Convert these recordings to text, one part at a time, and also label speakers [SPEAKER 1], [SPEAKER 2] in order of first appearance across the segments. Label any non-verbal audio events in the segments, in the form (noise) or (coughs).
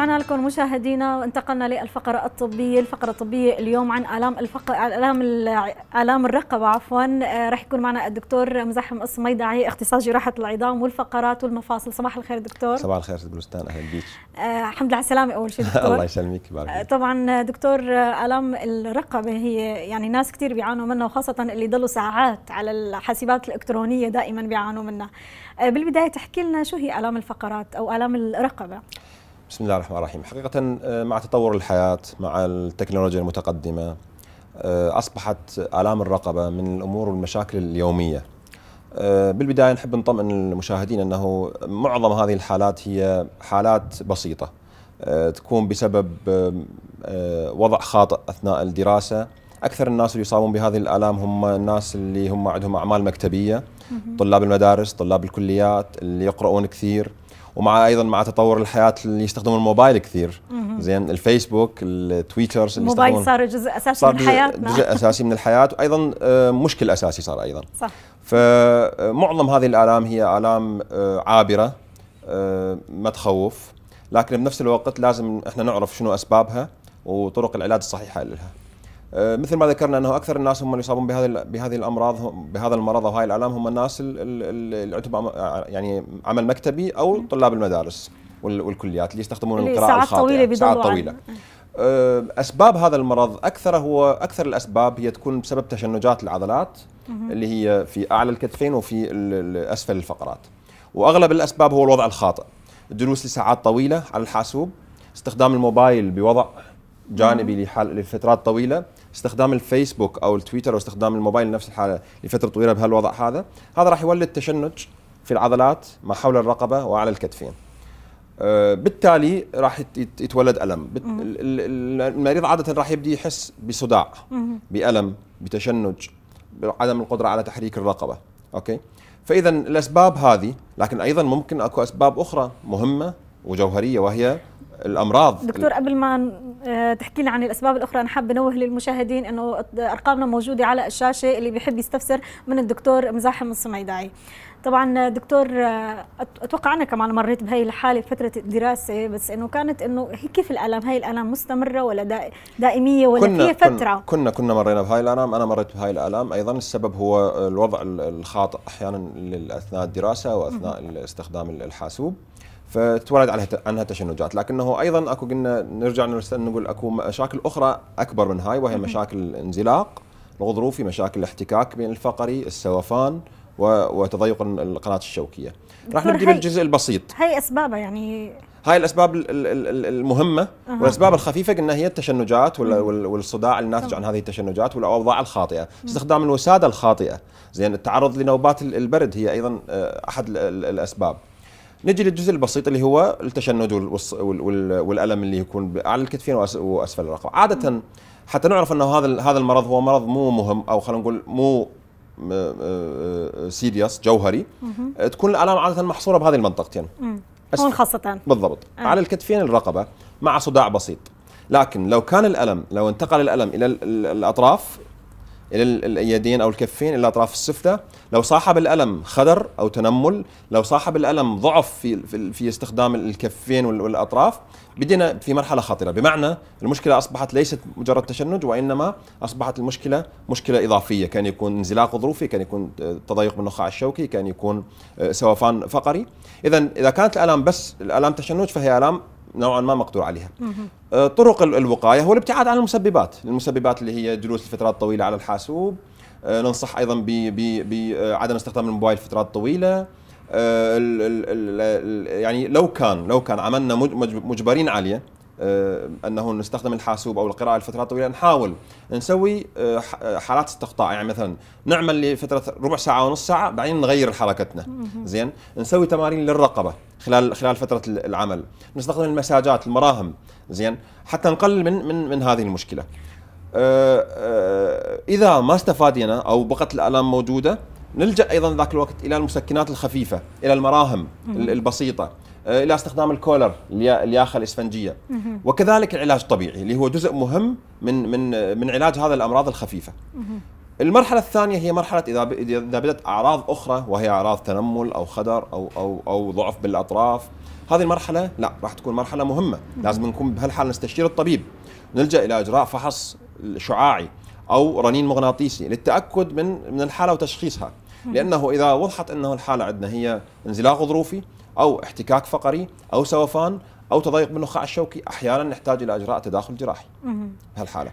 [SPEAKER 1] ورجعنا لكم مشاهدينا وانتقلنا للفقرة الطبية، الفقرة الطبية اليوم عن آلام الفقر آلام آلام الرقبة عفوا آه، راح يكون معنا الدكتور مزاحم الصميدعي اختصاص جراحة العظام والفقرات والمفاصل، صباح الخير دكتور.
[SPEAKER 2] صباح الخير ست بلوستان أهلا بيك.
[SPEAKER 1] آه الحمد لله على السلامة أول شيء (laughs) دكتور.
[SPEAKER 2] الله يسلمك يبارك
[SPEAKER 1] آه طبعا دكتور آلام الرقبة هي يعني ناس كثير بيعانوا منها وخاصة اللي ضلوا ساعات على الحاسبات الإلكترونية دائما بيعانوا منها. آه بالبداية تحكي لنا شو هي آلام الفقرات أو آلام الرقبة؟
[SPEAKER 2] بسم الله الرحمن الرحيم. حقيقة آه، مع تطور الحياة مع التكنولوجيا المتقدمة آه، أصبحت آلام الرقبة من الأمور والمشاكل اليومية. آه، بالبداية نحب نطمئن المشاهدين أنه معظم هذه الحالات هي حالات بسيطة. تكون بسبب وضع خاطئ أثناء الدراسة. أكثر الناس اللي يصابون بهذه الآلام هم الناس اللي هم عندهم أعمال مكتبية. طلاب المدارس طلاب الكليات اللي يقرؤون كثير. ومع أيضا مع تطور الحياة اللي يستخدمون الموبايل كثير. زين الفيسبوك التويترز
[SPEAKER 1] اللي الموبايل صار جزء أساسي صار من حياتنا.
[SPEAKER 2] جزء أساسي من الحياة. وأيضا آه، مشكل أساسي صار أيضا.
[SPEAKER 1] صح.
[SPEAKER 2] فمعظم هذه الآلام هي آلام آه، عابرة آه، ما تخوف. لكن بنفس الوقت لازم إحنا نعرف شنو أسبابها وطرق العلاج الصحيحة لها. آه، مثل ما ذكرنا أنه أكثر الناس هم اللي يصابون بهذه بهذه الأمراض بهذا المرض أو هاي الألام هم الناس اللي عندهم يعني عمل مكتبي أو طلاب المدارس والكليات اللي يستخدمون
[SPEAKER 1] اللي
[SPEAKER 2] القراءة
[SPEAKER 1] ساعات طويلة
[SPEAKER 2] ساعات طويلة. آه، أسباب هذا المرض أكثر هو أكثر الأسباب هي تكون بسبب تشنجات العضلات اللي هي في أعلى الكتفين وفي أسفل الفقرات. وأغلب الأسباب هو الوضع الخاطئ. الجلوس لساعات طويلة على الحاسوب استخدام الموبايل بوضع جانبي لحال لفترات طويلة استخدام الفيسبوك أو التويتر أو استخدام الموبايل نفس الحالة لفترة طويلة بهالوضع هذا؟ هذا راح يولد تشنج في العضلات ما حول الرقبة واعلى الكتفين. آه، بالتالي راح يتولد ألم. المريض عادة راح يبدي يحس بصداع بألم بتشنج بعدم القدرة على تحريك الرقبة. أوكي؟ فإذا الأسباب هذه لكن أيضا ممكن أكو أسباب أخرى مهمة وجوهرية وهي الأمراض.
[SPEAKER 1] دكتور قبل ما آه، تحكي لنا عن الأسباب الأخرى أنا حابة انوه للمشاهدين إنه أرقامنا موجودة على الشاشة اللي بيحب يستفسر من الدكتور مزاحم الصميداعي طبعا دكتور آه، أتوقع أنا كمان مريت بهي الحالة بفترة الدراسة بس إنه كانت إنه هي كيف الألام؟ هي الألام مستمرة ولا دائمية ولا كنا في فترة؟
[SPEAKER 2] كنا كنا مرينا بهاي الألام أنا مريت بهاي الألام. أيضا السبب هو الوضع الخاطئ أحيانا اثناء الدراسة وأثناء استخدام الحاسوب. فتولد عليها عنها تشنجات. لكنه أيضا أكو قلنا نرجع نقول أكو مشاكل أخرى أكبر من هاي وهي مشاكل الانزلاق الغضروفي مشاكل الاحتكاك بين الفقري السوفان وتضيق القناة الشوكية. راح نبدي بالجزء البسيط.
[SPEAKER 1] هي أسبابها يعني
[SPEAKER 2] هاي الأسباب المهمة أه. والأسباب الخفيفة قلنا هي التشنجات والصداع الناتج عن هذه التشنجات والأوضاع الخاطئة. استخدام الوسادة الخاطئة. زين التعرض لنوبات البرد هي أيضا آه، أحد الأسباب. نجي للجزء البسيط اللي هو التشنج والألم اللي يكون على الكتفين وأسفل الرقبة. عادة حتى نعرف إنه هذا هذا المرض هو مرض مو مهم أو خلينا نقول مو سيريس آه، جوهري. تكون الالام عادة محصورة بهذه المنطقتين.
[SPEAKER 1] هون خاصة.
[SPEAKER 2] بالضبط. آه. على الكتفين الرقبة مع صداع بسيط. لكن لو كان الألم لو انتقل الألم إلى الأطراف إلى اليدين أو الكفين إلى أطراف السفلى. لو صاحب الألم خدر أو تنمل لو صاحب الألم ضعف في في استخدام الكفين والأطراف بدينا في مرحلة خطرة. بمعنى المشكلة أصبحت ليست مجرد تشنج وإنما أصبحت المشكلة مشكلة إضافية. كان يكون انزلاق غضروفي كان يكون تضيق بالنخاع الشوكي كان يكون آه، سوفان فقري. اذا إذا كانت الالام بس الالام تشنج فهي الام نوعا ما مقدور عليها. آه، طرق الوقاية هو الابتعاد عن المسببات. المسببات اللي هي جلوس لفترات طويلة على الحاسوب. آه، ننصح أيضا بعدم استخدام الموبايل فترات طويلة. آه، يعني لو كان لو كان عملنا مجبرين عليه أنه نستخدم الحاسوب أو القراءة لفترات طويلة نحاول نسوي حالات استقطاع. يعني مثلا نعمل لفترة ربع ساعة ونص ساعة بعدين نغير حركتنا. زين؟ نسوي تمارين للرقبة خلال خلال فترة العمل. نستخدم المساجات المراهم. زين؟ حتى نقلل من من من هذه المشكلة. آه، آه، إذا ما استفادنا أو بقت الألام موجودة نلجأ أيضا ذاك الوقت إلى المسكنات الخفيفة إلى المراهم البسيطة. آه، إلى استخدام الكولر الياخه الإسفنجية. وكذلك العلاج الطبيعي اللي هو جزء مهم من من من علاج هذه الأمراض الخفيفة. المرحلة الثانية هي مرحلة إذا إذا بدأت أعراض أخرى وهي أعراض تنمل أو خدر أو أو أو ضعف بالأطراف. هذه المرحلة لا راح تكون مرحلة مهمة. لازم نكون بهالحاله نستشير الطبيب. نلجأ إلى إجراء فحص شعاعي أو رنين مغناطيسي للتأكد من من الحالة وتشخيصها. لأنه إذا وضحت أنه الحالة عندنا هي انزلاق غضروفي أو احتكاك فقري أو سوفان أو تضيق بالنخاع الشوكي أحيانا نحتاج إلى إجراء تداخل جراحي. بهالحالة.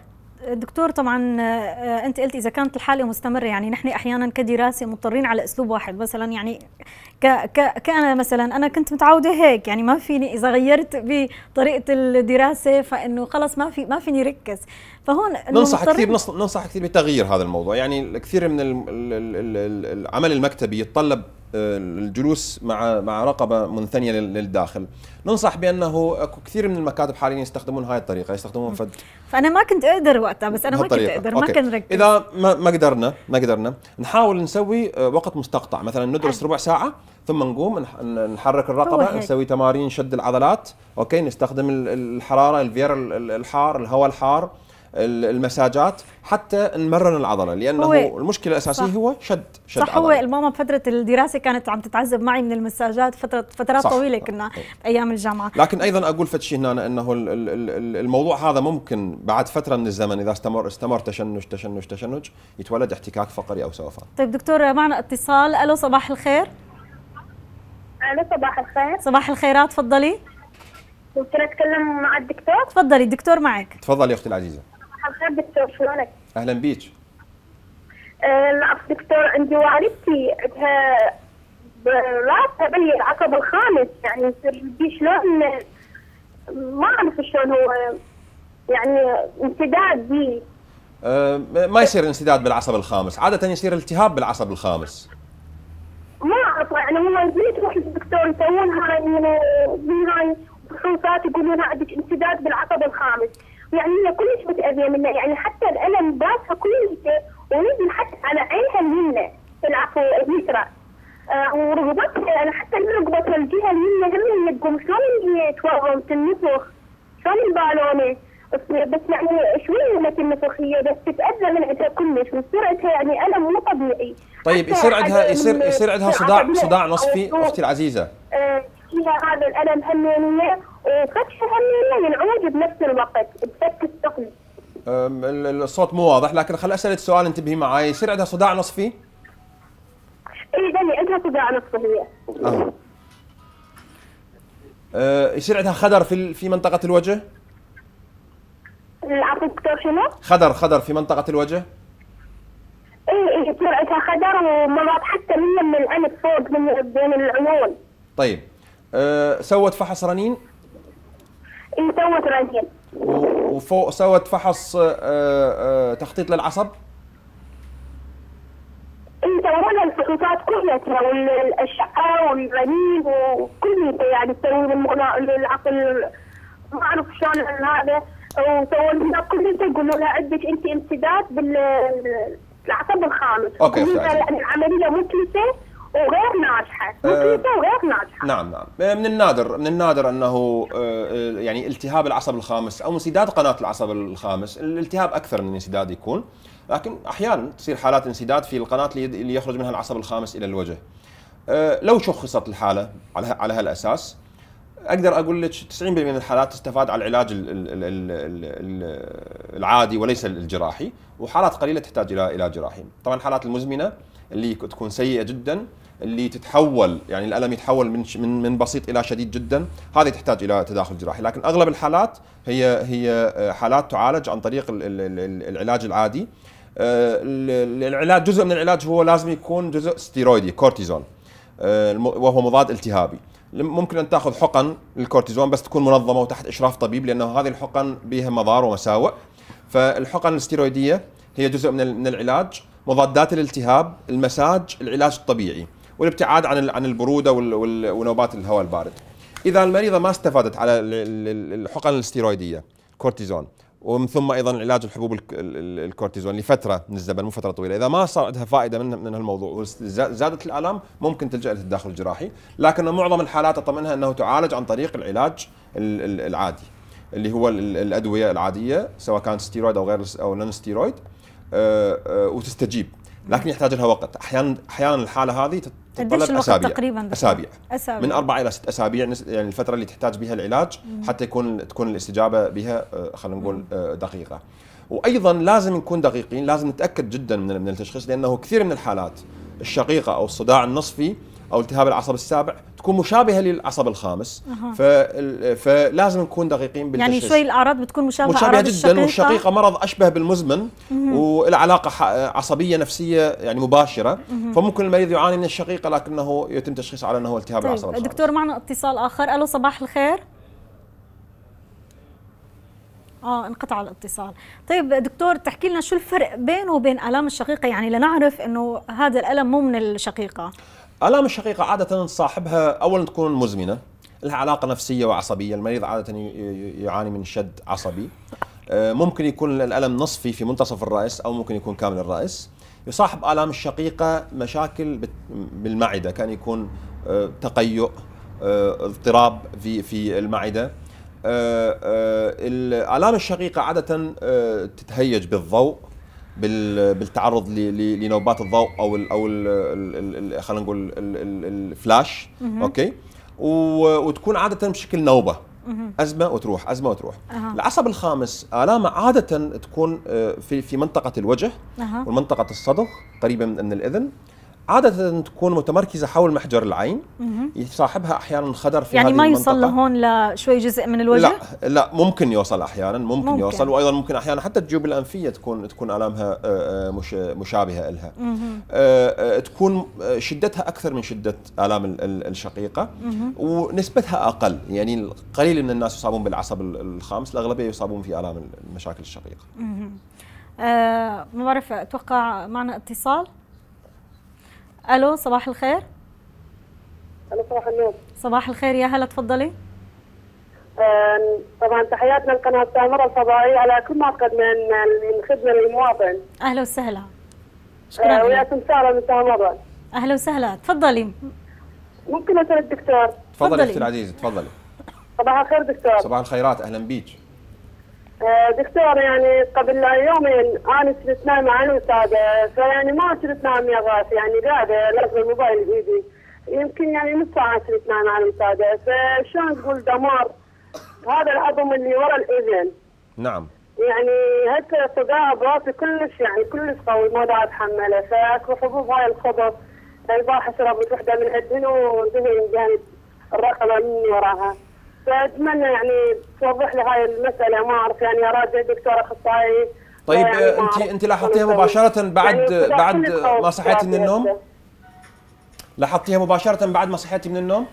[SPEAKER 1] دكتور طبعا آه، أنت قلت إذا كانت الحالة مستمرة يعني نحن أحيانا كدراسة مضطرين على أسلوب واحد. مثلا يعني ك ك كأنا مثلا أنا كنت متعودة هيك يعني ما فيني إذا غيرت بطريقة الدراسة فإنه خلص ما في ما فيني ركز. فهون
[SPEAKER 2] ننصح كثير ننصح كثير بتغيير هذا الموضوع. يعني كثير من العمل المكتبي يتطلب آه، الجلوس مع مع رقبة منثنية للداخل. ننصح بأنه أكو كثير من المكاتب حاليا يستخدمون هاي الطريقة يستخدمون فد
[SPEAKER 1] فأنا ما كنت أقدر وقتها بس أنا ما كنت أقدر ما كنت ركز.
[SPEAKER 2] إذا ما, ما قدرنا ما قدرنا نحاول نسوي آه، وقت مستقطع. مثلا ندرس ربع ساعة ثم نقوم نحرك الرقبة نسوي تمارين شد العضلات. okay نستخدم الحرارة الهير الحار الهواء الحار. المساجات حتى نمرن العضلة لأنه هو المشكلة الأساسية صح. هو شد شد
[SPEAKER 1] صح هو الماما بفتره الدراسة كانت عم تتعذب معي من المساجات فتره فترات صح. طويلة كنا أيام الجامعة.
[SPEAKER 2] لكن أيضا أقول فد شيء هنا إنه الموضوع هذا ممكن بعد فترة من الزمن إذا استمر استمر تشنج تشنج تشنج يتولد احتكاك فقري أو سوفان
[SPEAKER 1] طيب دكتور معنا اتصال. ألو صباح الخير.
[SPEAKER 3] ألو صباح الخير.
[SPEAKER 1] صباح الخيرات تفضلي.
[SPEAKER 3] ممكن أتكلم مع الدكتور؟
[SPEAKER 1] تفضلي الدكتور معك.
[SPEAKER 2] تفضلي أختي العزيزة.
[SPEAKER 3] الخير دكتور شلونك؟
[SPEAKER 2] أهلا بيك.
[SPEAKER 3] أه دكتور عندي والدتي عندها راسها بي العصب الخامس يعني بي شلون ما أعرف شلون هو يعني انسداد بي.
[SPEAKER 2] أه ما يصير انسداد بالعصب الخامس عادة يصير التهاب بالعصب الخامس.
[SPEAKER 3] ما أعرف يعني هو يقول تروح للدكتور يسوون هاي هاي فحوصات يقولون عندك انسداد بالعصب الخامس. يعني هي كلش متأذية منه يعني حتى الألم داسها كلش ونزل حتى على عينها اليمنى العفو اليسرى. آه ورغبتها يعني حتى رغبتها الجهة اليمنى هم يقوم شلون هي تورم تنفخ شلون البالونة؟ بس يعني شوية ما تنفخ هي بس تتأذى من عندها كلش. عندها يعني ألم مو طبيعي.
[SPEAKER 2] طيب يصير عندها يصير يصير عندها صداع صداع نصفي؟ أختي العزيزة.
[SPEAKER 3] آه فيها هذا الألم همينية وفتح همينية ينعوج بنفس الوقت بفك الثقل
[SPEAKER 2] الصوت مو واضح لكن خل أسألك سؤال انتبهي معي يصير عندها صداع نصفي؟
[SPEAKER 3] اي دني عندها صداع نصفي هي آه.
[SPEAKER 2] أه يصير عندها خدر في في منطقة الوجه؟
[SPEAKER 3] العفو دكتور شنو؟
[SPEAKER 2] خدر خدر في منطقة الوجه؟
[SPEAKER 3] اي اي يصير عندها خدر ومرات حتى من من العنف فوق من بين العيون
[SPEAKER 2] طيب أه سوت فحص رنين؟
[SPEAKER 3] اي سوت رنين
[SPEAKER 2] وفوق سوت فحص أه أه تخطيط للعصب؟
[SPEAKER 3] اي سووا الفحوصات كلها والاشعه والرنين وكل يعني تسوي العقل ما أعرف شلون هذا. وسووا لنا كل يقولوا لها عندك أنت امتداد بالعصب الخامس.
[SPEAKER 2] أوكي
[SPEAKER 3] يعني العملية مكلفه وغير ناجحة. مكلفه أه وغير ناجحة.
[SPEAKER 2] نعم نعم. من النادر من النادر أنه يعني التهاب العصب الخامس أو انسداد قناة العصب الخامس. الالتهاب أكثر من انسداد يكون. لكن أحيانا تصير حالات انسداد في القناة اللي يخرج منها العصب الخامس إلى الوجه. لو شخصت الحالة على على هالأساس أقدر أقول لك 90% من الحالات تستفاد على العلاج العادي وليس الجراحي وحالات قليلة تحتاج إلى إلى جراحي. طبعا الحالات المزمنة اللي تكون سيئة جدا اللي تتحول يعني الألم يتحول من من من بسيط إلى شديد جدا هذه تحتاج إلى تداخل جراحي. لكن أغلب الحالات هي هي حالات تعالج عن طريق العلاج العادي. العلاج جزء من العلاج هو لازم يكون جزء ستيرويدي كورتيزون وهو مضاد التهابي. ممكن أن تأخذ حقن للكورتيزون بس تكون منظمة وتحت إشراف طبيب لأنه هذه الحقن بها مضار ومساوئ. فالحقن الاستيرويديه هي جزء من العلاج. مضادات الالتهاب المساج العلاج الطبيعي والابتعاد عن عن البرودة ونوبات الهواء البارد. إذا المريضة ما استفادت على الحقن الاستيرويدية كورتيزون ومن ثم أيضا علاج الحبوب الكورتيزون لفترة من الزمن مو فترة طويلة، إذا ما صار عندها فائدة من من هالموضوع وزادت الالام ممكن تلجأ للتدخل الجراحي، لكن معظم الحالات أطمئنها أنه تعالج عن طريق العلاج العادي اللي هو الأدوية العادية سواء كانت ستيرويد أو غير أو non-steroid وتستجيب، لكن يحتاج لها وقت، أحيانا أحيانا الحالة هذه
[SPEAKER 1] الوقت
[SPEAKER 2] أسابيع.
[SPEAKER 1] تقريبا؟
[SPEAKER 2] أسابيع.
[SPEAKER 1] أسابيع.
[SPEAKER 2] من أربع إلى ست أسابيع يعني الفترة اللي تحتاج بها العلاج حتى يكون تكون الاستجابة بها آه، خلينا نقول آه، دقيقة. وأيضا لازم نكون دقيقين لازم نتأكد جدا من من التشخيص لأنه كثير من الحالات الشقيقة أو الصداع النصفي أو التهاب العصب السابع تكون مشابهة للعصب الخامس. فال- فلازم نكون دقيقين بالتشخيص.
[SPEAKER 1] يعني شوي الأعراض بتكون
[SPEAKER 2] مشابهة
[SPEAKER 1] مشابهة
[SPEAKER 2] جدا. والشقيقة مرض أشبه بالمزمن وله علاقه ح- عصبية نفسية يعني مباشرة. فممكن المريض يعاني من الشقيقة لكنه يتم تشخيصه على أنه التهاب العصب
[SPEAKER 1] طيب
[SPEAKER 2] الخامس.
[SPEAKER 1] دكتور معنا اتصال آخر. ألو صباح الخير. آه انقطع الاتصال. طيب دكتور تحكي لنا شو الفرق بينه وبين آلام الشقيقة؟ يعني لنعرف إنه هذا الألم مو من الشقيقة.
[SPEAKER 2] آلام الشقيقة عادة صاحبها اولا تكون مزمنة لها علاقة نفسية وعصبية المريض ي- يعاني من شد عصبي. آه، ممكن يكون الألم نصفي في منتصف الرأس أو ممكن يكون كامل الرأس. يصاحب آلام الشقيقة مشاكل بالمعدة كان يكون آه، تقيؤ آه، اضطراب في في المعدة. الالام الشقيقة عادة آه، تتهيج بالضوء بال- بالتعرض لنوبات الضوء أو ال أو خلينا نقول ال- ال- ال flash. okay؟ وتكون عادة بشكل نوبة. أزمة وتروح أزمة وتروح.
[SPEAKER 1] أها.
[SPEAKER 2] العصب الخامس الامه عادة تكون آه، في في منطقة الوجه
[SPEAKER 1] أها.
[SPEAKER 2] ومنطقه الصدغ قريبة من من الإذن. عادة تكون متمركزة حول محجر العين يصاحبها أحيانا خدر في
[SPEAKER 1] يعني
[SPEAKER 2] هذه
[SPEAKER 1] ما. يوصل لهون لشوي جزء من الوجه؟
[SPEAKER 2] لا لا ممكن يوصل أحيانا ممكن,
[SPEAKER 1] ممكن.
[SPEAKER 2] يوصل وأيضا ممكن أحيانا حتى الجيوب الأنفية تكون تكون آلامها آه، آه، مش مشابهة لها آه، تكون شدتها أكثر من شدة آلام ال- ال- الشقيقة ونسبتها أقل. يعني قليل من الناس يصابون بالعصب ال- الخامس الأغلبية يصابون في آلام المشاكل الشقيقة.
[SPEAKER 1] آه ما بعرف أتوقع معنا اتصال؟ ألو صباح الخير.
[SPEAKER 4] أنا صباح النور.
[SPEAKER 1] صباح الخير يا هلا تفضلي.
[SPEAKER 4] آه، طبعا تحياتنا لقناة سامرة الفضائية على كل ما قد من من خدمة للمواطن.
[SPEAKER 1] أهلا وسهلا.
[SPEAKER 4] آه،
[SPEAKER 1] شكرا لك.
[SPEAKER 4] وياكم سارة من سامرة
[SPEAKER 1] أهلا وسهلا. تفضلي.
[SPEAKER 4] ممكن أسأل الدكتور
[SPEAKER 2] تفضلي. أختي العزيزه تفضلي.
[SPEAKER 4] صباح الخير دكتور.
[SPEAKER 2] صباح الخيرات أهلا بيك.
[SPEAKER 4] آه، دكتور يعني قبل يومين أنا كنت نايمة على الوساده فيعني ما كنت نايمة يا غاث يعني قاعدة لازم الموبايل بايدي يمكن يعني نص ساعة كنت نايمة على الوساده فشلون تقول دمار؟ هذا العظم اللي ورا الإذن.
[SPEAKER 2] نعم.
[SPEAKER 4] يعني هسه صداع براسي كلش يعني كلش قوي ما دا أتحمله. فأكو حبوب هاي الخبط البارحه شربت وحدة من الدهن ودهن جانب الرقبة مني وراها. فأتمنى يعني توضح لي هاي المسألة ما أعرف يعني اراجع دكتور أخصائي.
[SPEAKER 2] طيب
[SPEAKER 4] يعني
[SPEAKER 2] آه، انت انت لاحظتيها
[SPEAKER 4] أسوي.
[SPEAKER 2] مباشرة بعد
[SPEAKER 4] يعني
[SPEAKER 2] بعد ما صحيتي من النوم؟
[SPEAKER 4] هسه.
[SPEAKER 2] لاحظتيها مباشرة بعد ما صحيتي من النوم؟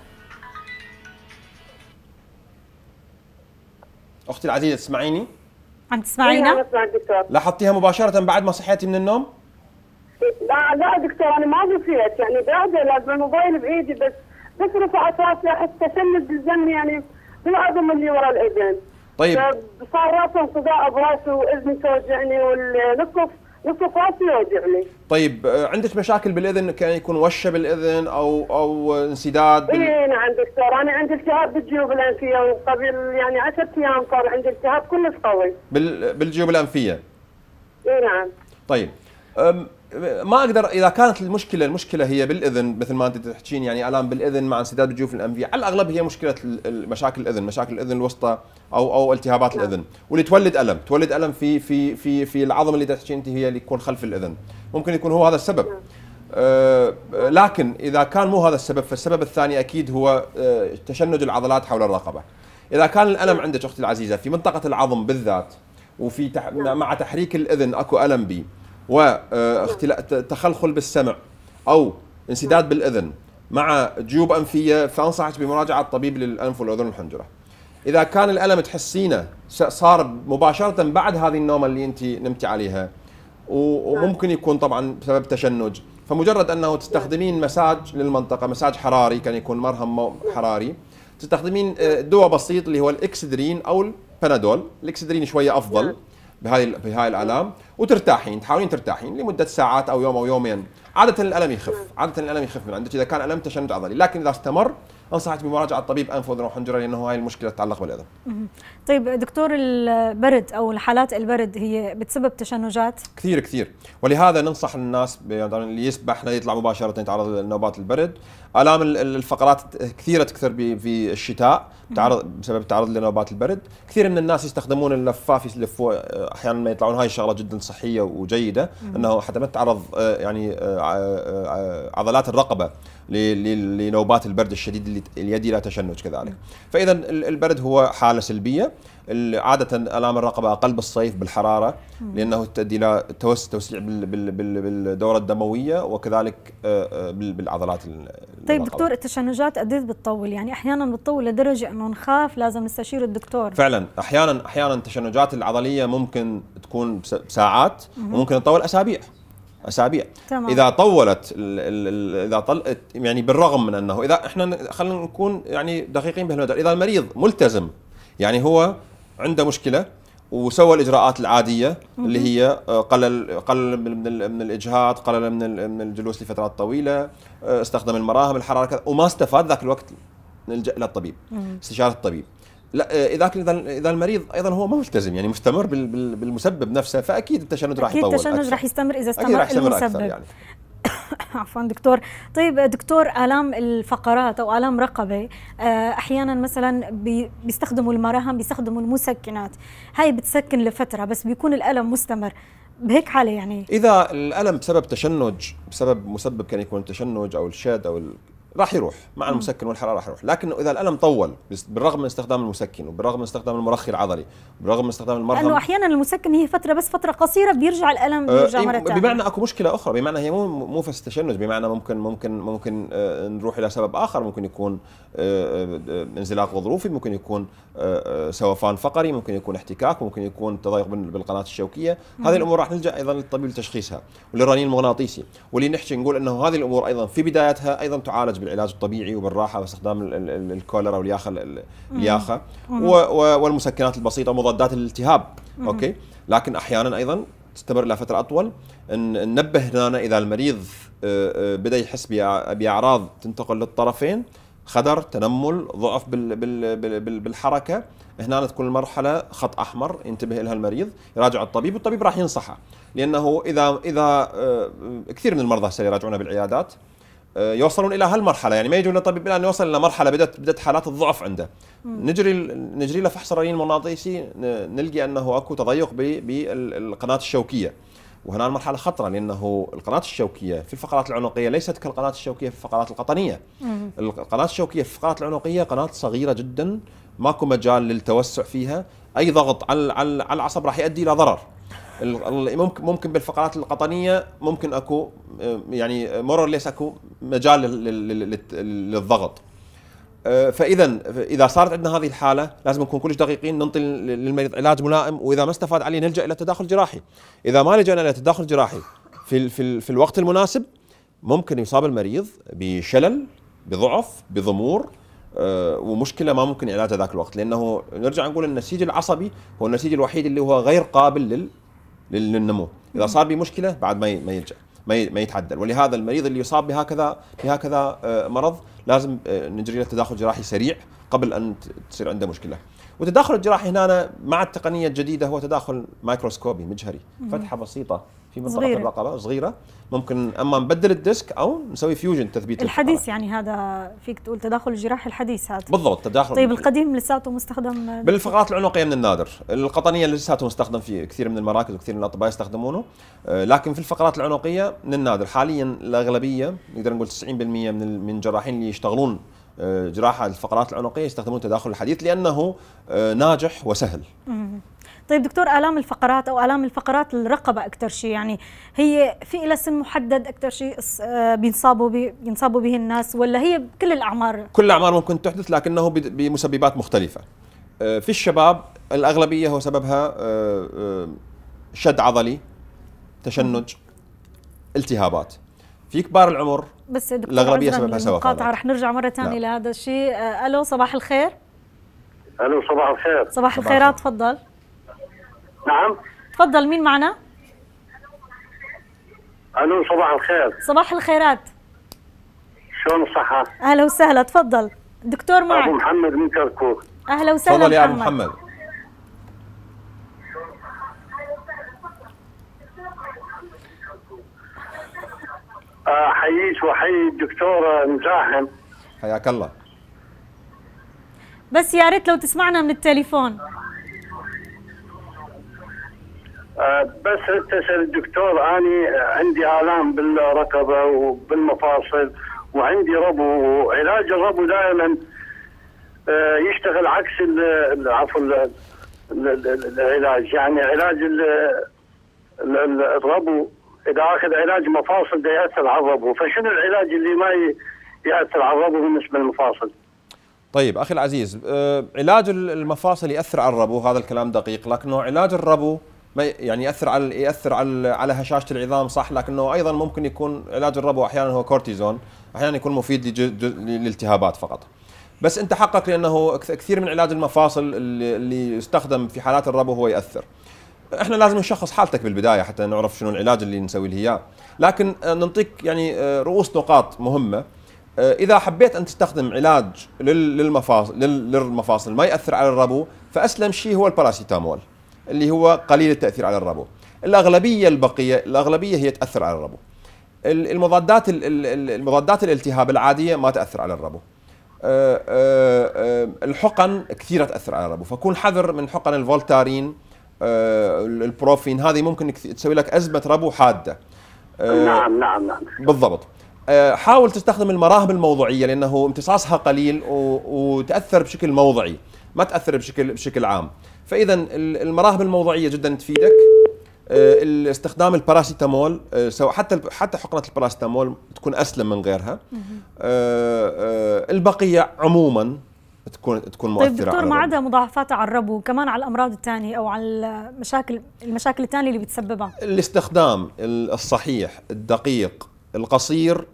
[SPEAKER 2] أختي العزيزة تسمعيني؟
[SPEAKER 1] عم
[SPEAKER 4] إيه،
[SPEAKER 1] تسمعينا
[SPEAKER 4] الدكتور
[SPEAKER 2] لاحظتيها مباشرة بعد ما صحيتي من النوم؟
[SPEAKER 4] لا لا دكتور أنا ما بفيت يعني قاعدة لازم الموبايل بإيدي بس بس رفعت راسي أحس تشنج بالذم يعني بالعظم اللي ورا الإذن؟
[SPEAKER 2] طيب.
[SPEAKER 4] صار راسه صداع براسي واذني توجعني والنصف نصف راسي يوجعني.
[SPEAKER 2] طيب آه، عندك مشاكل بالإذن؟ كان يكون وشة بالإذن أو أو انسداد بال...
[SPEAKER 4] اي نعم دكتور أنا عندي التهاب بالجيوب الانفيه وقبل يعني 10 أيام صار عندي التهاب كلش قوي.
[SPEAKER 2] بال... بالجيوب الانفيه
[SPEAKER 4] اي نعم.
[SPEAKER 2] طيب. ما أقدر إذا كانت المشكلة المشكلة هي بالإذن مثل ما أنت تحكين يعني الام بالإذن مع انسداد بالجيوب الأنفية على الأغلب هي مشكلة مشاكل الإذن مشاكل الإذن الوسطى أو أو التهابات الإذن. واللي تولد ألم تولد ألم في في في في العظم اللي تحكين أنت هي اللي يكون خلف الإذن. ممكن يكون هو هذا السبب. أه لكن إذا كان مو هذا السبب فالسبب الثاني أكيد هو أه تشنج العضلات حول الرقبة. إذا كان الألم عندك أختي العزيزة في منطقة العظم بالذات وفي تح... مع تحريك الإذن أكو ألم بي وتخلخل بالسمع أو انسداد بالإذن مع جيوب أنفية فأنصحك بمراجعة طبيب للأنف والأذن والحنجرة. إذا كان الألم تحسينه صار مباشرة بعد هذه النومه اللي أنت نمتي عليها وممكن يكون طبعا بسبب تشنج. فمجرد أنه تستخدمين مساج للمنطقة مساج حراري كان يكون مرهم حراري تستخدمين آه، دواء بسيط اللي هو الإكسدرين أو البنادول. الإكسدرين شوية أفضل بهاي بهاي الألام. وترتاحين تحاولين ترتاحين لمدة ساعات أو يوم أو يومين. عادة الألم يخف عادة الألم يخف من عندك. إذا كان ألم تشنج عضلي لكن إذا استمر أنصحك بمراجعة طبيب أنف واذن وحنجره لأنه هاي المشكلة تتعلق بالأذن.
[SPEAKER 1] طيب دكتور البرد أو حالات البرد هي بتسبب تشنجات؟
[SPEAKER 2] كثير كثير. ولهذا ننصح الناس اللي يسبح لا يطلع مباشرة يتعرض لنوبات البرد. آلام الفقرات كثيرة تكثر في الشتاء تعرض بسبب التعرض لنوبات البرد. كثير من الناس يستخدمون اللفاف يلفوا أحيانا ما يطلعون. هاي الشغله جدا صحية وجيدة إنه حتى ما تتعرض آه، يعني آه، آه، عضلات الرقبة لنوبات البرد الشديد اللي يؤدي إلى تشنج كذلك. فاذا البرد هو حالة سلبية. عادة ألام الرقبة أقل بالصيف بالحرارة لأنه تؤدي إلى توسيع بالدورة الدموية وكذلك بالعضلات
[SPEAKER 1] طيب دكتور التشنجات قد بتطول؟ يعني أحيانا بتطول لدرجة إنه نخاف لازم نستشير الدكتور.
[SPEAKER 2] فعلا أحيانا أحيانا التشنجات العضلية ممكن تكون ساعات وممكن تطول أسابيع. أسابيع. تمام. إذا طولت إذا طل يعني بالرغم من أنه إذا إحنا خلينا نكون يعني دقيقين بهالمدى إذا المريض ملتزم يعني هو عنده مشكلة وسوى الإجراءات العادية اللي هي آه، قلل قلل من من الإجهاد قلل من من الجلوس لفترات طويلة آه، استخدم المراهم الحرارة كذا وما استفاد ذاك الوقت نلجا إلى الطبيب استشارة الطبيب. لا آه، إذا إذا المريض أيضا هو ما ملتزم يعني مستمر بالمسبب نفسه فأكيد التشنج راح يطول
[SPEAKER 1] أكيد التشنج راح يستمر إذا استمر, راح يستمر المسبب. يعني. (laughs) عفوا دكتور. طيب دكتور آلام الفقرات أو آلام رقبة آه، أحيانا مثلا بيستخدموا المراهم بيستخدموا المسكنات. هاي بتسكن لفترة بس بيكون الألم مستمر. بهيك حالة يعني.
[SPEAKER 2] إذا الألم بسبب تشنج بسبب مسبب كان يكون التشنج أو الشد أو راح يروح. مع المسكن والحرارة راح يروح. لكن إذا الألم طول بالرغم من استخدام المسكن وبالرغم من استخدام المرخي العضلي بالرغم من استخدام المرهم.
[SPEAKER 1] لأنه أحيانا المسكن هي فترة بس فترة قصيرة بيرجع الألم آه، بيرجع مرة ثانية
[SPEAKER 2] بمعنى أكو مشكلة أخرى. بمعنى هي مو مو بس تشنج. بمعنى ممكن ممكن ممكن آه، نروح إلى سبب آخر. ممكن يكون آه، انزلاق غضروفي ممكن يكون سوفان فقري ممكن يكون احتكاك ممكن يكون تضيق بالقناة الشوكية. هذه الأمور راح نلجأ أيضا للطبيب لتشخيصها وللرنين المغناطيسي. واللي نحكي نقول إنه هذه الأمور أيضا في بدايتها أيضا تعالج بالعلاج الطبيعي وبالراحة باستخدام ال collar أو الياخه الياخه والمسكنات البسيطة ومضادات الالتهاب. أوكي؟ لكن أحيانا أيضا تستمر لفتره أطول. ننبه هنا إذا المريض آه، آه، بدأ يحس بأعراض تنتقل للطرفين خدر تنمل ضعف بالحركة هنا تكون المرحلة خط أحمر ينتبه لها المريض يراجع الطبيب والطبيب راح ينصحه. لأنه اذا إذا آه، كثير من المرضى هسه يراجعونا بالعيادات. يوصلون إلى هالمرحلة. يعني ما يجون للطبيب الا ان يوصل إلى مرحلة بدات بدأت حالات الضعف عنده. نجري نجري له فحص الرنين المغناطيسي نلقي أنه أكو تضيق بالقناه الشوكية. وهنا المرحلة خطرة لأنه القناة الشوكية في الفقرات العنقية ليست كالقناة الشوكية في الفقرات القطنية. القناة الشوكية في الفقرات العنقية قناة صغيرة جدا ماكو مجال للتوسع فيها. أي ضغط على على العصب راح يؤدي إلى ضرر. ممكن ممكن بالفقرات القطنية ممكن أكو يعني مرر ليس أكو مجال للضغط. آه، فاذا إذا صارت عندنا هذه الحالة لازم نكون كلش دقيقين ننطي للمريض علاج ملائم وإذا ما استفاد عليه نلجأ إلى تداخل جراحي. إذا ما لجأنا إلى تداخل جراحي في في في الوقت المناسب ممكن يصاب المريض بشلل بضعف بضمور آه، ومشكلة ما ممكن علاجها ذاك الوقت. لأنه نرجع نقول النسيج العصبي هو النسيج الوحيد اللي هو غير قابل لل للنمو. إذا صار بمشكله بعد ما ما يلجأ ما يتعدل. ولهذا المريض اللي يصاب بهكذا بهكذا آه، مرض لازم آه، نجري له تداخل جراحي سريع قبل أن تصير عنده مشكلة. والتداخل الجراحي هنا مع التقنية الجديدة هو تداخل مايكروسكوبي مجهري فتحة بسيطة. في منطقة صغيرة. الرقبه صغيرة. ممكن أما نبدل ال disc أو نسوي fusion تثبيت
[SPEAKER 1] الحديث. يعني هذا فيك تقول تداخل الجراحي الحديث هذا.
[SPEAKER 2] بالضبط تداخل.
[SPEAKER 1] طيب القديم لساته مستخدم
[SPEAKER 2] بالفقرات العنقية من النادر. القطنية لساته مستخدم في كثير من المراكز وكثير من الأطباء يستخدمونه. آه، لكن في الفقرات العنقية من النادر. حاليا الأغلبية نقدر نقول 90% من من الجراحين اللي يشتغلون آه، جراحة الفقرات العنقية يستخدمون التداخل الحديث لأنه آه، ناجح وسهل.
[SPEAKER 1] طيب دكتور آلام الفقرات أو آلام الفقرات الرقبة أكثر شيء يعني هي في لها سن محدد أكثر شيء آه، بينصابوا بينصابوا به الناس ولا هي بكل الأعمار؟
[SPEAKER 2] كل الأعمار ممكن تحدث لكنه بمسببات مختلفة. في الشباب الأغلبية هو سببها شد عضلي تشنج التهابات. في كبار العمر
[SPEAKER 1] بس دكتور الأغلبية سببها سوا رح نرجع مرة ثانية نعم. لهذا الشيء. آه، ألو صباح الخير.
[SPEAKER 5] ألو صباح الخير.
[SPEAKER 1] صباح الخيرات تفضل.
[SPEAKER 5] نعم.
[SPEAKER 1] تفضل مين معنا؟
[SPEAKER 5] ألو صباح الخير.
[SPEAKER 1] صباح الخيرات.
[SPEAKER 5] شلون الصحة؟
[SPEAKER 1] أهلا وسهلا تفضل. دكتور
[SPEAKER 6] أبو
[SPEAKER 1] معك
[SPEAKER 6] محمد من كركوك.
[SPEAKER 1] أهلا وسهلا
[SPEAKER 2] تفضل يا أبو محمد.
[SPEAKER 6] احييك واحيي الدكتور مزاحم.
[SPEAKER 2] حياك الله.
[SPEAKER 1] بس يا ريت لو تسمعنا من التليفون.
[SPEAKER 6] آه، بس اتصل الدكتور اني عندي آلام بالركبه وبالمفاصل وعندي ربو وعلاج الربو دائما آه، يشتغل عكس عفوا ال- ال- ال- العلاج يعني علاج ال- ال- ال- الربو إذا أخذ علاج مفاصل ده يأثر على الربو فشنو العلاج اللي ما يأثر على الربو بالنسبة للمفاصل؟
[SPEAKER 2] طيب أخي العزيز آه، علاج ال- المفاصل يأثر على الربو هذا الكلام دقيق لكنه علاج الربو ما يعني يأثر على يأثر على على هشاشة العظام صح؟ لكنه أيضا ممكن يكون علاج الربو أحيانا هو كورتيزون أحيانا يكون مفيد للالتهابات فقط. بس أنت حقق لأنه كث- كثير من علاج المفاصل اللي, يستخدم في حالات الربو هو يأثر. إحنا لازم نشخص حالتك بالبداية حتى نعرف شنو العلاج اللي نسوي له إياه. لكن آه، نعطيك يعني آه، رؤوس نقاط مهمة. آه، إذا حبيت أن تستخدم علاج لل- للمفاصل لل- للمفاصل ما يأثر على الربو فأسلم شيء هو الباراسيتامول. اللي هو قليل التأثير على الربو. الأغلبية البقية الأغلبية هي تأثر على الربو. ال- المضادات ال- ال- ال- المضادات الالتهاب العادية ما تأثر على الربو. آه، آه، الحقن كثيرة تأثر على الربو. فكون حذر من حقن الفولتارين آه، البروفين هذه ممكن تسوي لك أزمة ربو حادة. آه،
[SPEAKER 6] نعم نعم نعم.
[SPEAKER 2] بالضبط. حاول تستخدم المراهم الموضعية لأنه امتصاصها قليل و- وتأثر بشكل موضعي ما تأثر بشكل بشكل عام. فإذا ال- المراهم الموضعية جدا تفيدك. آه، استخدام الباراسيتامول آه، سواء حتى حتى حقنة الباراسيتامول تكون أسلم من غيرها. آه، البقية عموما تكون تكون
[SPEAKER 1] طيب
[SPEAKER 2] مؤثرة
[SPEAKER 1] دكتور
[SPEAKER 2] على
[SPEAKER 1] ما. عدا مضاعفات على الربو كمان على الأمراض الثانية أو على المشاكل المشاكل الثانية اللي بتسببها؟
[SPEAKER 2] الاستخدام الصحيح الدقيق القصير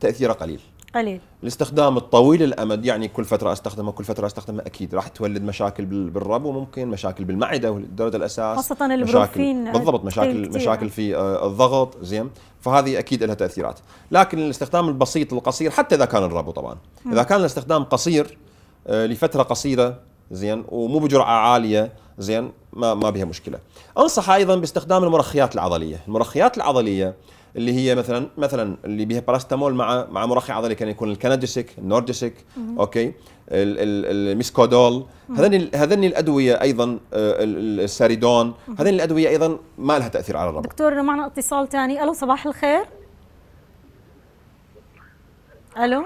[SPEAKER 2] تأثيره قليل.
[SPEAKER 1] قليل.
[SPEAKER 2] الاستخدام الطويل الأمد يعني كل فترة أستخدمه كل فترة أستخدمه أكيد راح تولد مشاكل بال- بالربو ممكن مشاكل بالمعدة والدرجه الأساس
[SPEAKER 1] خاصة
[SPEAKER 2] مشاكل
[SPEAKER 1] البروفين
[SPEAKER 2] بالضبط مشاكل
[SPEAKER 1] كتير.
[SPEAKER 2] مشاكل في آه، الضغط زين. فهذه أكيد لها تأثيرات. لكن الاستخدام البسيط القصير حتى إذا كان الربو طبعا إذا كان الاستخدام قصير آه، لفترة قصيرة زين ومو بجرعة عالية زين ما ما بها مشكلة. أنصح أيضا باستخدام المرخيات العضلية. المرخيات العضلية اللي هي مثلا مثلا اللي بها باراستامول مع مع مرخي عضلي كان يكون الكنديسيك النورجيسيك okay؟ ال- ال- الميسكودول. هذين هذين الأدوية أيضا آه، ال- الساريدون. هذين الأدوية أيضا ما لها تأثير على الربو
[SPEAKER 1] دكتور معنا اتصال ثاني ألو صباح الخير. ألو.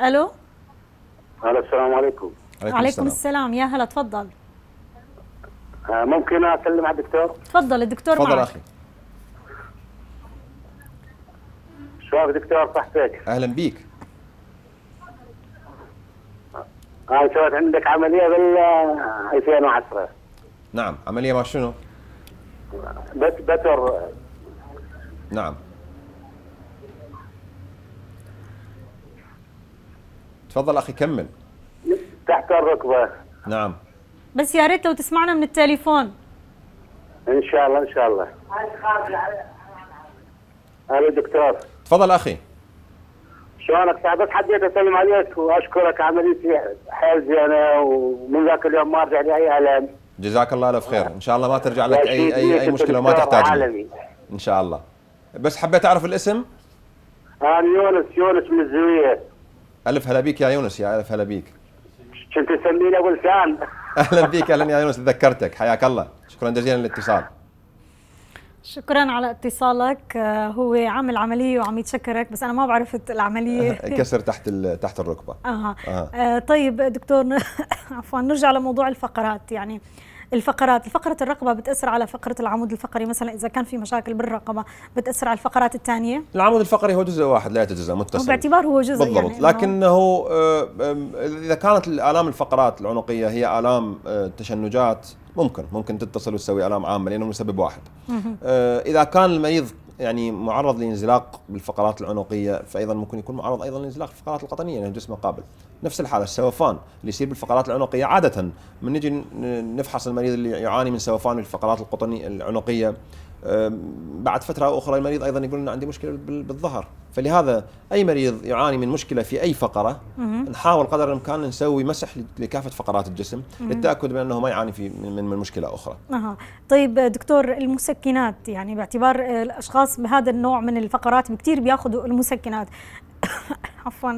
[SPEAKER 1] ألو.
[SPEAKER 6] هلا السلام عليكم.
[SPEAKER 1] عليكم السلام. يا هلا تفضل.
[SPEAKER 6] آه، ممكن اسلم على الدكتور؟
[SPEAKER 1] تفضل الدكتور
[SPEAKER 2] تفضل
[SPEAKER 1] معك.
[SPEAKER 2] أخي.
[SPEAKER 6] شلونك دكتور صحتك؟
[SPEAKER 2] أهلا بيك.
[SPEAKER 6] أنا سويت عندك عملية بال 2010
[SPEAKER 2] نعم. عملية ما شنو؟
[SPEAKER 6] بت بتر.
[SPEAKER 2] نعم. تفضل أخي كمل.
[SPEAKER 6] تحت الركبة.
[SPEAKER 2] نعم.
[SPEAKER 1] بس يا ريت لو تسمعنا من التليفون.
[SPEAKER 6] إن شاء الله إن شاء الله. هلا دكتور.
[SPEAKER 2] تفضل أخي.
[SPEAKER 6] شلونك؟ بس حبيت اسلم عليك وأشكرك عمليتي حيل زينه ومن ذاك اليوم ما رجع لي اي الم
[SPEAKER 2] جزاك الله الف خير. إن شاء الله ما ترجع لك اي اي أي مشكلة وما تحتاج إن شاء الله. بس حبيت أعرف الاسم؟
[SPEAKER 6] أنا يونس يونس من الزوية.
[SPEAKER 2] ألف هلا بيك يا يونس يا ألف هلا بيك.
[SPEAKER 6] كنت تسميني ابو لسان
[SPEAKER 2] أهلا بيك أهلا يا يونس تذكرتك. حياك الله. شكرا جزيلا للاتصال.
[SPEAKER 1] شكرا على اتصالك. آه، هو عامل عمليه وعم يتشكرك بس أنا ما بعرفت العملية.
[SPEAKER 2] كسر تحت تحت الركبة.
[SPEAKER 1] أها.
[SPEAKER 2] آه.
[SPEAKER 1] آه طيب دكتور (laughs) عفوا نرجع لموضوع الفقرات. يعني الفقرات فقرة الرقبة بتأثر على فقرة العمود الفقري. مثلا إذا كان في مشاكل بالرقبة بتأثر على الفقرات الثانية؟
[SPEAKER 2] العمود الفقري هو جزء واحد لا يتجزأ متصل.
[SPEAKER 1] وباعتبار هو جزء
[SPEAKER 2] بالضبط.
[SPEAKER 1] يعني
[SPEAKER 2] لكنه آه، إذا كانت الآلام الفقرات العنقية هي آلام آه، تشنجات ممكن ممكن تتصل وتسوي الام عامه لأنه مسبب واحد. آه، إذا كان المريض يعني معرض لانزلاق بالفقرات العنقية فايضا ممكن يكون معرض أيضا لانزلاق في الفقرات القطنية لأن جسمه قابل. نفس الحالة السوفان اللي يصير بالفقرات العنقية عاده من نجي نفحص المريض اللي يعاني من سوفان بالفقرات القطنية العنقية. بعد فترة أخرى المريض أيضا يقول انه عندي مشكلة بال- بالظهر. فلهذا أي مريض يعاني من مشكلة في أي فقرة نحاول قدر الإمكان نسوي مسح لكافة فقرات الجسم للتأكد من انه ما يعاني في من, من مشكلة أخرى.
[SPEAKER 1] أها. طيب دكتور المسكنات يعني باعتبار الأشخاص بهذا النوع من الفقرات كثير بياخذوا المسكنات. (coughs) عفوا.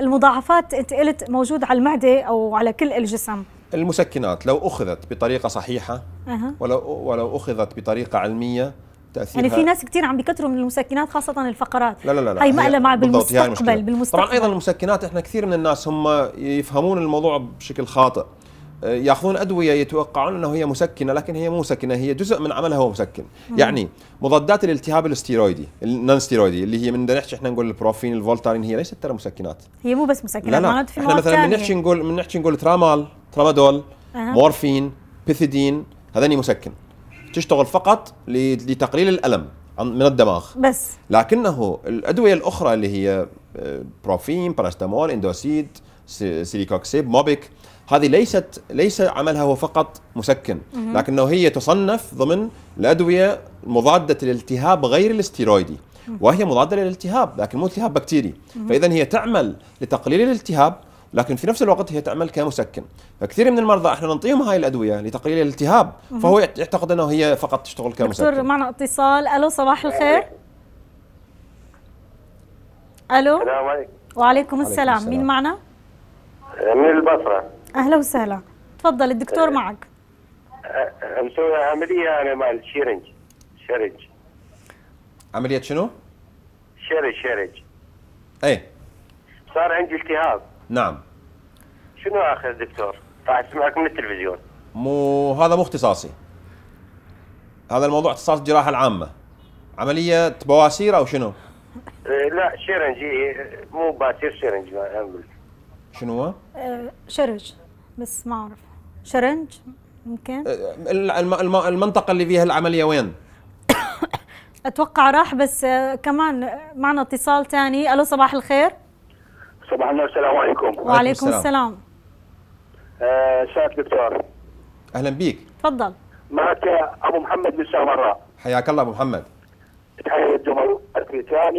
[SPEAKER 1] المضاعفات انت قلت موجود على المعدة أو على كل الجسم.
[SPEAKER 2] المسكنات لو أخذت بطريقة صحيحة
[SPEAKER 1] أها.
[SPEAKER 2] ولو ولو أخذت بطريقة علمية تأثيرها
[SPEAKER 1] يعني في ناس كثير عم بيكثروا من المسكنات خاصة الفقرات
[SPEAKER 2] لا لا لا, لا.
[SPEAKER 1] هي مقلة مع بالمستقبل. بالمستقبل
[SPEAKER 2] طبعا أيضا المسكنات إحنا كثير من الناس هم يفهمون الموضوع بشكل خاطئ آه، يأخذون أدوية يتوقعون انه هي مسكنة لكن هي مو مسكنة هي جزء من عملها هو مسكن يعني مضادات الالتهاب الاستيرويدي ال non ستيرويدي اللي هي من نحكي إحنا نقول البروفين الفولتارين هي ليست ترى مسكنات
[SPEAKER 1] هي مو بس مسكنات
[SPEAKER 2] لا لا
[SPEAKER 1] إحنا
[SPEAKER 2] مثلا. بنحكي نقول بنحكي نقول ترامال ترامادول
[SPEAKER 1] أها.
[SPEAKER 2] مورفين بيثيدين هذني مسكن. تشتغل فقط لتقليل الألم من الدماغ.
[SPEAKER 1] بس.
[SPEAKER 2] لكنه الأدوية الأخرى اللي هي آه، بروفين باراستامول اندوسيد سي- سيليكوكسيب موبيك هذه ليست ليس عملها هو فقط مسكن. لكنه هي تصنف ضمن الأدوية مضادة للالتهاب غير الاستيرويدي. وهي مضادة للالتهاب لكن مو التهاب بكتيري. فاذا هي تعمل لتقليل الالتهاب لكن في نفس الوقت هي تعمل كمسكن. فكثير من المرضى إحنا نعطيهم هاي الأدوية لتقليل الالتهاب. فهو يعتقد إنه هي فقط تشتغل
[SPEAKER 1] دكتور
[SPEAKER 2] كمسكن
[SPEAKER 1] معنا اتصال. ألو صباح الخير. ألو.
[SPEAKER 5] السلام عليكم.
[SPEAKER 1] وعليكم السلام
[SPEAKER 2] السلام.
[SPEAKER 1] مين معنا؟
[SPEAKER 5] من البصرة.
[SPEAKER 1] أهلا وسهلا. تفضل الدكتور معك.
[SPEAKER 5] مسوي عملية أنا مال شرنج شرج
[SPEAKER 2] عملية شنو؟
[SPEAKER 5] شرج شرج
[SPEAKER 2] إيه.
[SPEAKER 5] صار عندي التهاب.
[SPEAKER 2] نعم.
[SPEAKER 5] شنو اخذ دكتور؟ راح أسمعك من التلفزيون.
[SPEAKER 2] مو هذا مو اختصاصي. هذا الموضوع اختصاص الجراحة العامة. عملية بواسير أو شنو؟
[SPEAKER 5] إيه، لا شرنج إيه، مو باسير شرنج.
[SPEAKER 2] شنو هو؟
[SPEAKER 1] آه، شرج بس ما أعرف. شرنج ممكن؟
[SPEAKER 2] الم- المنطقة اللي فيها العملية وين؟
[SPEAKER 1] أتوقع راح بس آه، كمان آه، معنا اتصال ثاني ألو صباح الخير.
[SPEAKER 5] صباح النور السلام عليكم.
[SPEAKER 1] وعليكم
[SPEAKER 2] السلام.
[SPEAKER 5] آه سعد دكتور.
[SPEAKER 2] أهلا بيك.
[SPEAKER 1] تفضل.
[SPEAKER 5] معك أبو محمد من سامراء
[SPEAKER 2] حياك الله أبو محمد.
[SPEAKER 5] تحية الجمهور كان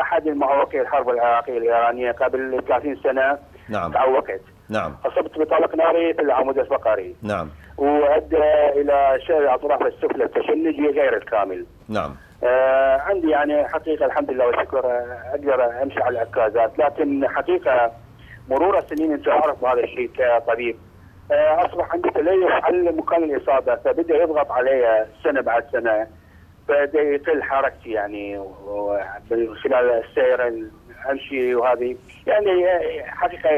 [SPEAKER 5] أحد المعوقين الحرب العراقية الإيرانية قبل 30 سنة.
[SPEAKER 2] نعم.
[SPEAKER 5] تعوقت.
[SPEAKER 2] نعم.
[SPEAKER 5] أصبت بطلق ناري في العمود الفقري.
[SPEAKER 2] نعم.
[SPEAKER 5] وأدى إلى شلل الاطراف السفلى التشنجي غير الكامل.
[SPEAKER 2] نعم.
[SPEAKER 5] آه عندي يعني حقيقة الحمد لله والشكر آه، أقدر أمشي على العكازات لكن حقيقة مرور السنين انت عارف هذا الشيء كطبيب. آه أصبح عندي تليف على مكان الإصابة فبدأ يضغط علي سنة بعد سنة بدا يقل حركتي يعني خلال السير ال- أمشي وهذه يعني آه، حقيقة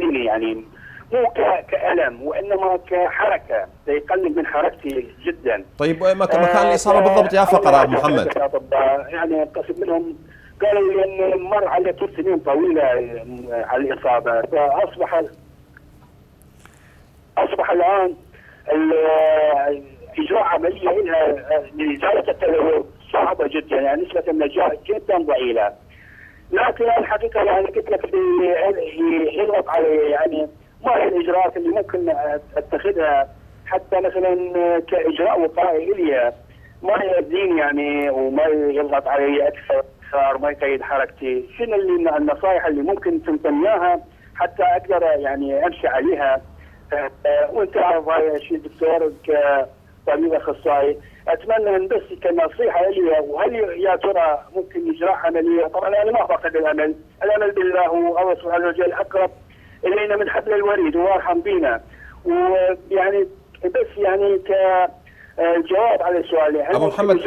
[SPEAKER 5] يعني مو كألم وإنما كحركة يقلل من حركتي جدا.
[SPEAKER 2] طيب مك- مكان الإصابة بالضبط يا فقرة ابو محمد؟
[SPEAKER 5] الاطباء يعني قسم منهم قالوا لي إن مر عليه طول سنين طويلة على الإصابة. فأصبح أصبح الآن ال- إجراء عملية لها لإزالة التلوث. صعبة جدا يعني نسبة النجاح جدا ضئيلة. لكن الحقيقة يعني قلت لك يضغط علي يعني ما هي الإجراءات اللي ممكن أتخذها حتى مثلا كإجراء وقائي الي ما يأذيني يعني وما يضغط علي أكثر أكثر ما يقيد حركتي، شنو اللي النصائح اللي ممكن تنطي اياها حتى أقدر يعني أمشي عليها؟ آه، وانت عارف هاي الشيء دكتور كطبيب أخصائي أتمنى إن بس كنصيحة لي وهل يا ترى ممكن إجراء عملية؟ طبعا أنا ما فقد الأمل، الأمل بالله والله سبحانه وتعالى اقرب إلينا من حبل الوريد وارحم بينا. ويعني بس يعني ك الجواب على سؤالي هل
[SPEAKER 2] أبو
[SPEAKER 5] ممكن
[SPEAKER 2] محمد-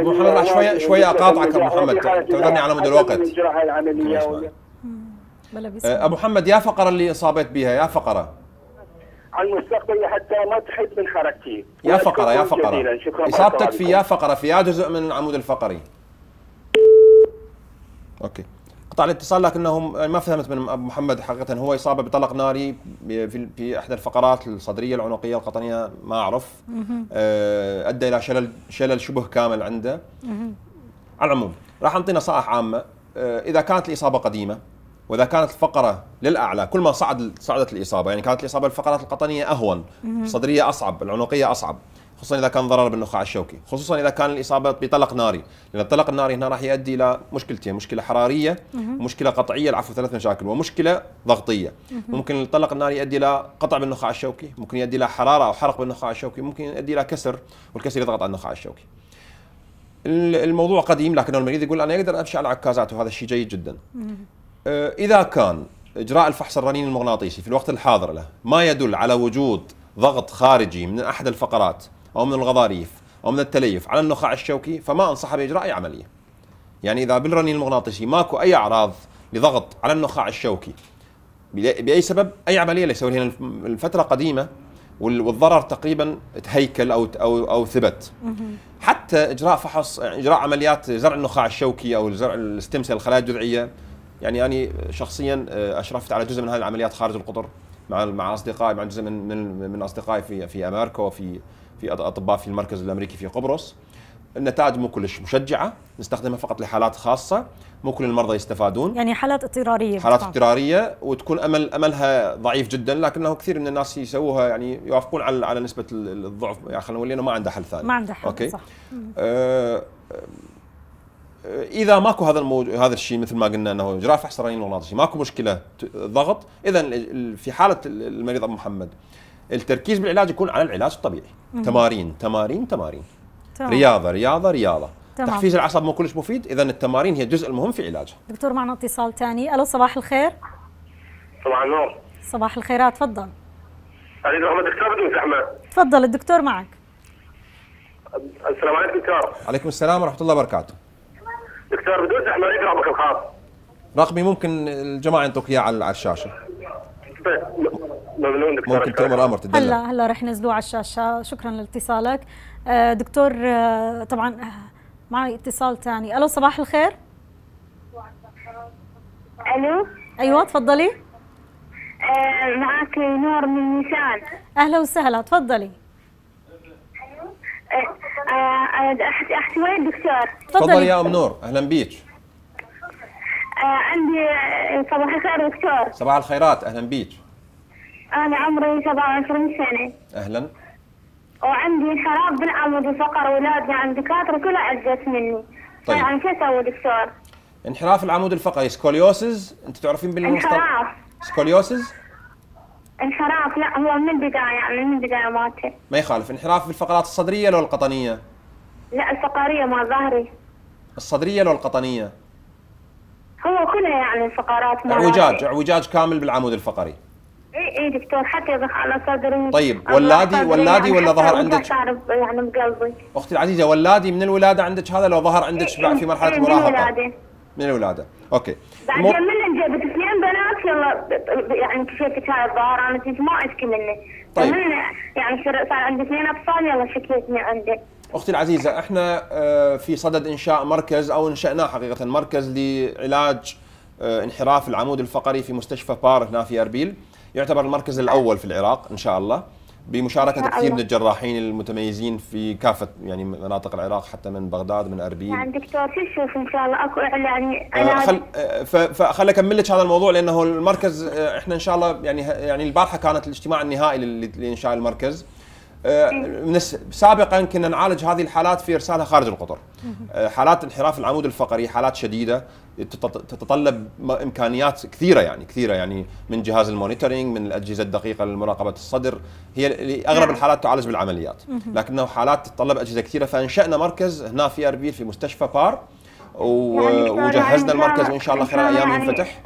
[SPEAKER 2] أبو محمد راح شوية أقاطعك أبو
[SPEAKER 5] وفي
[SPEAKER 2] محمد، تعذرني على مدى الوقت. أبو محمد يا فقرة اللي اصابت بها يا فقرة.
[SPEAKER 5] على المستقبل حتى ما تحد من حركتي.
[SPEAKER 2] يا فقرة يا
[SPEAKER 5] فقرة.
[SPEAKER 2] إصابتك في يا فقرة في يا جزء من العمود الفقري. أوكي. قطع الاتصال لكنه ما فهمت من أبو محمد حقيقة هو إصابة بطلق ناري في في إحدى الفقرات الصدرية العنقية القطنية ما أعرف. آه، أدى إلى شلل شلل شبه كامل عنده. على العموم راح نعطي نصائح عامة. آه، إذا كانت الإصابة قديمة وإذا كانت الفقرة للأعلى كل ما صعد صعدت الإصابة يعني كانت الإصابة الفقرات القطنية أهون الصدرية أصعب العنقية أصعب. خصوصا إذا كان ضرر بالنخاع الشوكي خصوصا إذا كان الإصابة بطلق ناري لأن الطلق الناري هنا راح يؤدي إلى مشكلتين مشكلة حرارية ومشكله قطعية العفو ثلاث مشاكل ومشكلة ضغطية. ممكن الطلق الناري يؤدي إلى قطع بالنخاع الشوكي ممكن يؤدي إلى حرارة أو حرق بالنخاع الشوكي ممكن يؤدي إلى كسر والكسر يضغط على النخاع الشوكي. ال- الموضوع قديم لكن المريض يقول أنا أقدر امشي على عكازات وهذا الشيء جيد جدا. آه، إذا كان إجراء الفحص الرنين المغناطيسي في الوقت الحاضر له ما يدل على وجود ضغط خارجي من أحد الفقرات أو من الغضاريف أو من التليف على النخاع الشوكي فما أنصح بإجراء اي عملية. يعني إذا بالرنين المغناطيسي ماكو أي أعراض لضغط على النخاع الشوكي بأي بأي سبب أي عملية لا يسوي لها الفترة قديمة وال- والضرر تقريبا تهيكل أو أو أو ثبت. حتى إجراء فحص إجراء عمليات زرع النخاع الشوكي أو زرع ال stem cell الخلايا الجذعية يعني أنا شخصيا أشرفت على جزء من هذه العمليات خارج القطر مع مع أصدقائي مع جزء من من, من أصدقائي في في أمريكا وفي في أطباء في المركز الأمريكي في قبرص. النتائج مو كلش مشجعة نستخدمها فقط لحالات خاصة مو كل المرضى يستفادون.
[SPEAKER 1] يعني حالات اضطرارية
[SPEAKER 2] حالات. اضطرارية وتكون امل أملها ضعيف جدا لكنه كثير من الناس يسووها يعني يوافقون على على نسبة ال- الضعف. يعني خلينا نقول إنه ما عنده حل ثاني.
[SPEAKER 1] ما عنده حل
[SPEAKER 2] okay؟
[SPEAKER 1] صح.
[SPEAKER 2] آه، إذا ماكو هذا الموج... هذا الشيء مثل ما قلنا إنه اجراء فحص الرنين المغناطيسي ماكو مشكلة ضغط. اذا في حالة ال- المريض أبو محمد التركيز بالعلاج يكون على العلاج الطبيعي. تمارين تمارين تمارين.
[SPEAKER 1] تمام.
[SPEAKER 2] رياضة رياضة رياضة.
[SPEAKER 1] تمام.
[SPEAKER 2] تحفيز الأعصاب مو كلش مفيد إذا التمارين هي الجزء المهم في علاجها
[SPEAKER 1] دكتور معنا اتصال ثاني ألو صباح الخير.
[SPEAKER 5] صباح النور.
[SPEAKER 1] صباح الخيرات تفضل.
[SPEAKER 5] عليكم ورحمه دكتور بدون زحمة.
[SPEAKER 1] تفضل الدكتور معك.
[SPEAKER 5] السلام عليكم دكتور.
[SPEAKER 2] عليكم السلام ورحمة الله وبركاته.
[SPEAKER 5] دكتور بدون زحمة إيش رقمك الخاص؟
[SPEAKER 2] رقمي ممكن الجماعة ينطوك اياه على على الشاشة.
[SPEAKER 5] ممنون دكتور
[SPEAKER 2] ممكن تأمر أمر تدلل
[SPEAKER 1] هلا هلا رح ينزلوه على الشاشة. شكرا لاتصالك. آه، دكتور آه، طبعا آه، معي اتصال ثاني ألو صباح الخير.
[SPEAKER 3] ألو.
[SPEAKER 1] أيوه تفضلي.
[SPEAKER 3] معك نور من نيسان.
[SPEAKER 1] أهلا وسهلا تفضلي.
[SPEAKER 3] أحت- احكي وين دكتور؟
[SPEAKER 2] تفضل يا أم نور أهلا بيك.
[SPEAKER 3] عندي صباح الخير دكتور.
[SPEAKER 2] صباح الخيرات أهلا بيك.
[SPEAKER 3] أنا عمري 27 سنة.
[SPEAKER 2] أهلا.
[SPEAKER 3] وعندي انحراف بالعمود الفقري ولادي عند دكاتره كلها عجزت مني.
[SPEAKER 2] طيب.
[SPEAKER 3] يعني شو أسوي دكتور؟
[SPEAKER 2] انحراف العمود الفقري scoliosis أنت تعرفين بالمصطلح
[SPEAKER 3] انحراف.
[SPEAKER 2] scoliosis
[SPEAKER 3] انحراف لا هو من البداية يعني من البداية مالته.
[SPEAKER 2] ما يخالف انحراف بالفقرات الصدرية لو القطنية؟
[SPEAKER 3] لا الفقرية مال ظهري.
[SPEAKER 2] الصدرية لو القطنية.
[SPEAKER 3] هو كلها يعني الفقرات مال
[SPEAKER 2] اعوجاج. اعوجاج كامل بالعمود الفقري.
[SPEAKER 3] اي اي دكتور حتى على صدري
[SPEAKER 2] طيب، ولادي- ولادي ولا
[SPEAKER 3] حتى
[SPEAKER 2] ظهر عندك؟
[SPEAKER 3] يعني بقلبي
[SPEAKER 2] أختي العزيزة ولادي من الولادة عندك هذا؟ لو ظهر عندك بعد في مرحلة
[SPEAKER 3] إيه، من
[SPEAKER 2] المراهقه
[SPEAKER 3] الولادة.
[SPEAKER 2] من الولادة. okay.
[SPEAKER 3] بعد
[SPEAKER 2] المو-
[SPEAKER 3] من جبت اثنين بنات يلا يعني كشفت هاي الظاهر أنا ما أشكي منه
[SPEAKER 2] طيب.
[SPEAKER 3] من يعني صار عندي اثنين أطفال يلا شكيتني عنده
[SPEAKER 2] أختي العزيزة إحنا آه، في صدد إنشاء مركز أو إنشأناه حقيقة مركز لعلاج آه، انحراف العمود الفقري في مستشفى بار هنا في أربيل. يعتبر المركز الأول في العراق إن شاء الله
[SPEAKER 3] بمشاركة
[SPEAKER 2] كثير. من الجراحين المتميزين في كافة يعني مناطق العراق حتى من بغداد من أربيل.
[SPEAKER 3] يعني دكتور شو تشوف إن شاء الله أكو يعني
[SPEAKER 2] آه،
[SPEAKER 3] أنا
[SPEAKER 2] خل آه، فخل أكمل لك هذا الموضوع لأنه المركز آه، إحنا إن شاء الله يعني يعني البارحة كانت الاجتماع النهائي لإنشاء المركز. سابقا كنا نعالج هذه الحالات في ارسالها خارج القطر. آه، حالات انحراف العمود الفقري حالات شديدة تتط- تتطلب إمكانيات كثيرة يعني كثيرة يعني من جهاز ال monitoring من الأجهزة الدقيقة لمراقبة الصدر هي أغلب
[SPEAKER 3] نعم.
[SPEAKER 2] الحالات تعالج بالعمليات. لكنه حالات تتطلب أجهزة كثيرة فأنشأنا مركز هنا في أربيل في مستشفى بار
[SPEAKER 3] يعني دكتور
[SPEAKER 2] وجهزنا
[SPEAKER 3] يعني
[SPEAKER 2] المركز وإن شاء الله خلال أيام
[SPEAKER 3] يعني
[SPEAKER 2] ينفتح.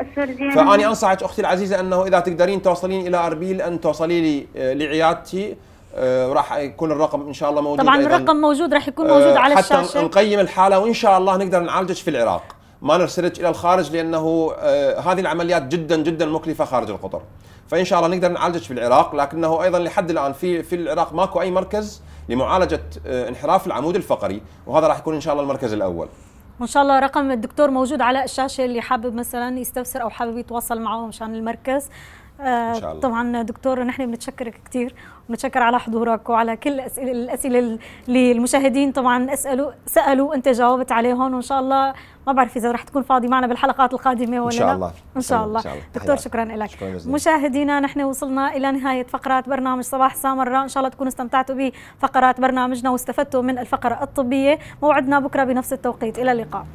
[SPEAKER 2] فاني أنصحك أختي العزيزة أنه إذا تقدرين توصلين إلى أربيل أن توصلي لي آه، لعيادتي آه، وراح يكون الرقم إن شاء الله موجود
[SPEAKER 1] طبعا
[SPEAKER 2] أيضاً.
[SPEAKER 1] الرقم موجود رح يكون موجود
[SPEAKER 2] آه،
[SPEAKER 1] على
[SPEAKER 2] حتى
[SPEAKER 1] الشاشة.
[SPEAKER 2] نقيم الحالة وإن شاء الله نقدر نعالجك في العراق. ما نرسلك إلى الخارج لأنه آه، هذه العمليات جدا جدا مكلفة خارج القطر. فإن شاء الله نقدر نعالجك في العراق لكنه أيضا لحد الآن في في العراق ماكو أي مركز لمعالجة آه، انحراف العمود الفقري وهذا راح يكون إن شاء الله المركز الأول.
[SPEAKER 1] وإن شاء الله رقم الدكتور موجود على الشاشة اللي حابب مثلا يستفسر أو حابب يتواصل معه مشان المركز. آه،
[SPEAKER 2] شاء الله.
[SPEAKER 1] طبعا دكتور نحن بنتشكرك كثير ونتشكر على حضورك وعلى كل الأسئلة الأسئلة اللي المشاهدين طبعا اسألوا سألوا أنت جاوبت عليهم وإن شاء الله ما بعرف إذا رح تكون فاضي معنا بالحلقات القادمة ولا
[SPEAKER 2] إن شاء
[SPEAKER 1] لا.
[SPEAKER 2] الله
[SPEAKER 1] إن شاء الله,
[SPEAKER 2] إن شاء الله.
[SPEAKER 1] دكتور. شكرا لك
[SPEAKER 2] شكراً.
[SPEAKER 1] مشاهدينا نحن وصلنا إلى نهاية فقرات برنامج صباح سامره إن شاء الله تكونوا استمتعتوا بفقرات برنامجنا واستفدتوا من الفقرة الطبية موعدنا بكرة بنفس التوقيت إلى اللقاء